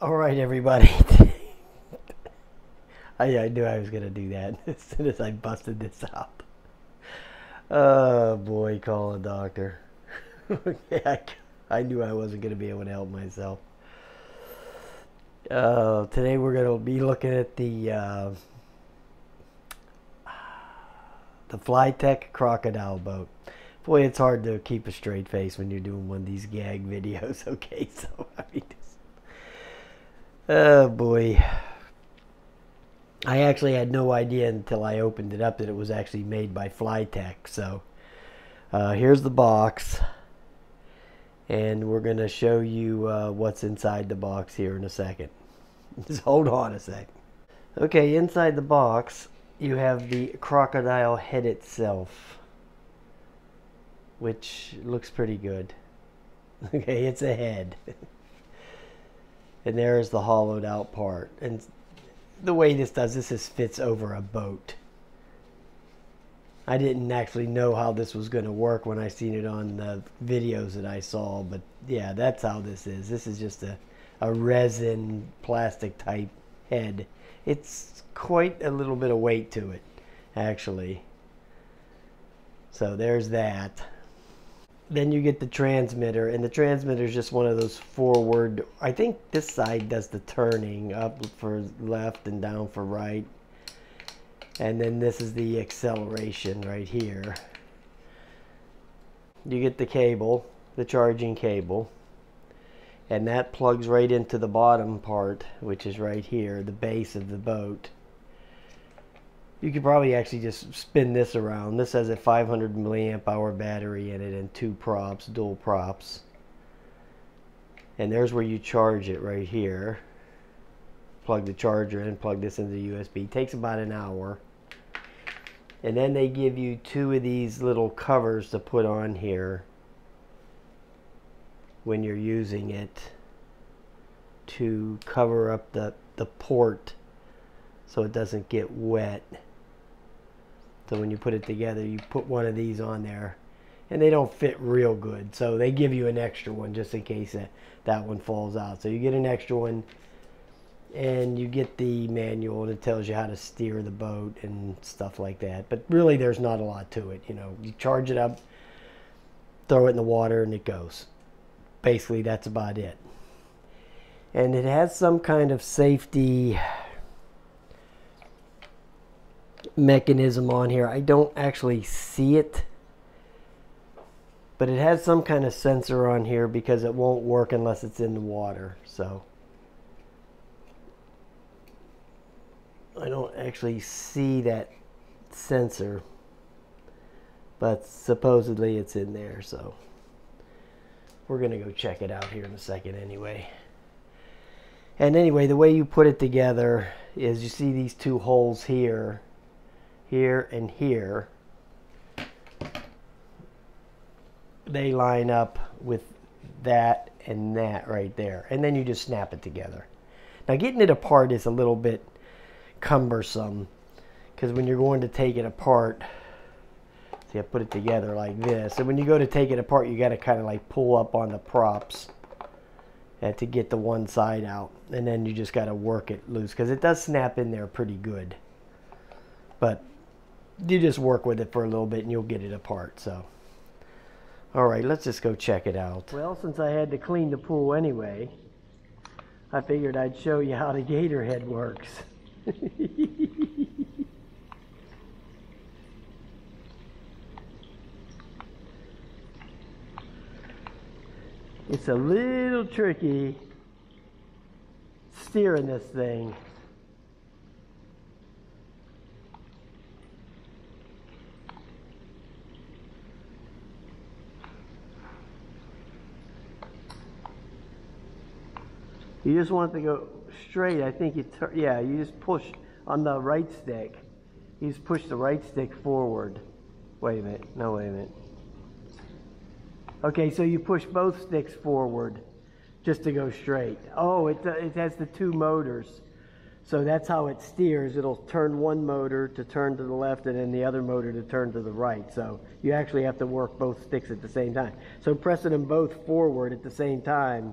All right, everybody. I, I knew I was going to do that as soon as I busted this up. Oh, boy, call a doctor. I, I knew I wasn't going to be able to help myself. Uh, today we're going to be looking at the uh, the Flytec crocodile boat. Boy, it's hard to keep a straight face when you're doing one of these gag videos. Okay, so I mean, oh boy. I actually had no idea until I opened it up that it was actually made by Flytec. So uh, here's the box. And we're going to show you uh, what's inside the box here in a second. Just hold on a sec. Okay, inside the box, you have the crocodile head itself, which looks pretty good. Okay, it's a head. and there's the hollowed out part. And the way this does this is fits over a boat. I didn't actually know how this was going to work when I seen it on the videos that I saw, but yeah, that's how this is. This is just a, a resin plastic type head. It's quite a little bit of weight to it, actually. So there's that. Then you get the transmitter, and the transmitter is just one of those forward. I think this side does the turning up for left and down for right. And then this is the acceleration right here. You get the cable, the charging cable and that plugs right into the bottom part which is right here the base of the boat you could probably actually just spin this around. This has a 500 milliamp hour battery in it and two props dual props. And there's where you charge it right here. Plug the charger in plug this into the USB it takes about an hour. And then they give you two of these little covers to put on here when you're using it to cover up the, the port so it doesn't get wet. So when you put it together, you put one of these on there and they don't fit real good. So they give you an extra one just in case that, that one falls out. So you get an extra one and you get the manual and it tells you how to steer the boat and stuff like that. But really there's not a lot to it. You know, you charge it up, throw it in the water and it goes basically that's about it. And it has some kind of safety mechanism on here. I don't actually see it. But it has some kind of sensor on here because it won't work unless it's in the water. So I don't actually see that sensor. But supposedly it's in there, so we're going to go check it out here in a second anyway. And anyway, the way you put it together is you see these two holes here, here and here. They line up with that and that right there. And then you just snap it together. Now getting it apart is a little bit cumbersome because when you're going to take it apart, See, I put it together like this. And when you go to take it apart, you got to kind of like pull up on the props to get the one side out. And then you just got to work it loose because it does snap in there pretty good. But you just work with it for a little bit and you'll get it apart. So, all right, let's just go check it out. Well, since I had to clean the pool anyway, I figured I'd show you how the gator head works. It's a little tricky steering this thing. You just want it to go straight. I think you, yeah, you just push on the right stick. You just push the right stick forward. Wait a minute. No, wait a minute. Okay, so you push both sticks forward just to go straight. Oh, it, uh, it has the two motors. So that's how it steers. It'll turn one motor to turn to the left and then the other motor to turn to the right. So you actually have to work both sticks at the same time. So pressing them both forward at the same time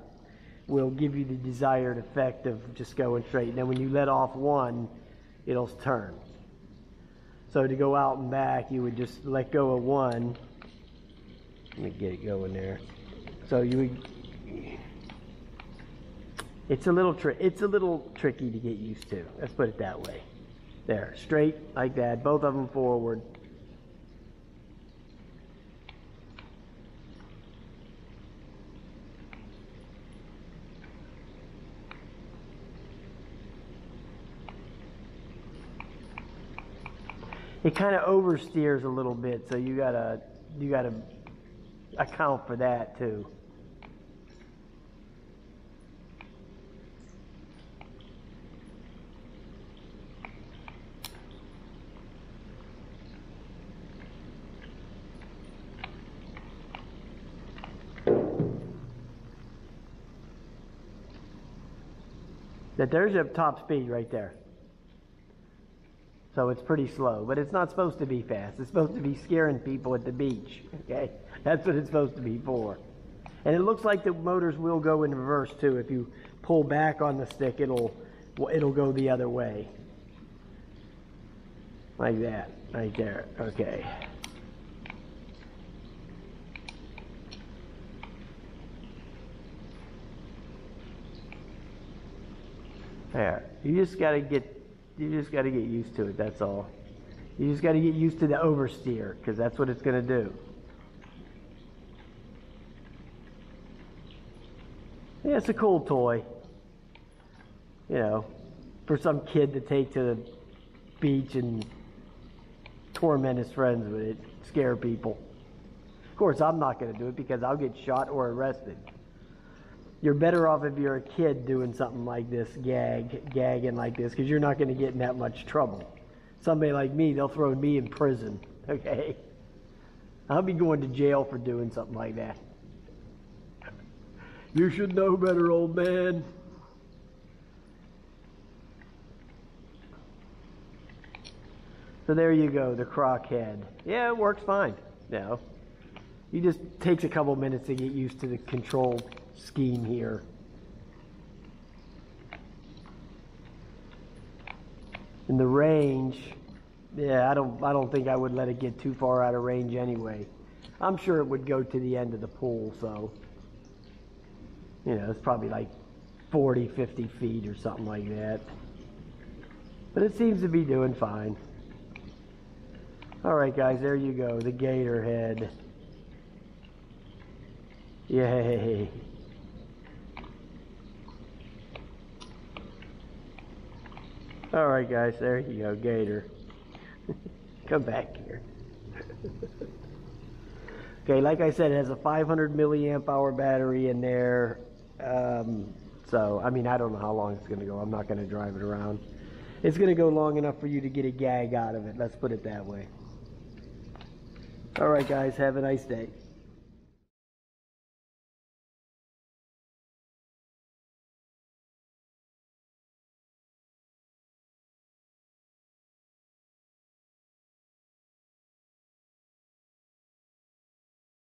will give you the desired effect of just going straight. Then when you let off one, it'll turn. So to go out and back, you would just let go of one. Let me get it going there. So you would. It's a little tri- It's a little tricky to get used to. Let's put it that way. There, straight like that. Both of them forward. It kind of oversteers a little bit, so you gotta you gotta account for that too. That there's your top speed right there. So it's pretty slow, but it's not supposed to be fast. It's supposed to be scaring people at the beach. Okay, that's what it's supposed to be for. And it looks like the motors will go in reverse too. If you pull back on the stick, it'll it'll go the other way, like that, right there. Okay. There. You just got to get you just got to get used to it. That's all. You just got to get used to the oversteer because that's what it's going to do. Yeah, it's a cool toy. You know, for some kid to take to the beach and torment his friends with it, scare people. Of course, I'm not going to do it because I'll get shot or arrested you're better off if you're a kid doing something like this, gag, gagging like this, because you're not going to get in that much trouble. Somebody like me, they'll throw me in prison, okay? I'll be going to jail for doing something like that. You should know better, old man. So there you go, the croc head. Yeah, it works fine. Now, it just takes a couple minutes to get used to the control scheme here. In the range, yeah, I don't, I don't think I would let it get too far out of range anyway. I'm sure it would go to the end of the pool, so, you know, it's probably like 40, 50 feet or something like that. But it seems to be doing fine. All right, guys, there you go, the gator head. Yay. All right, guys, there you go, Gator. Come back here. okay, like I said, it has a 500 milliamp hour battery in there. Um, so, I mean, I don't know how long it's going to go. I'm not going to drive it around. It's going to go long enough for you to get a gag out of it. Let's put it that way. All right, guys, have a nice day.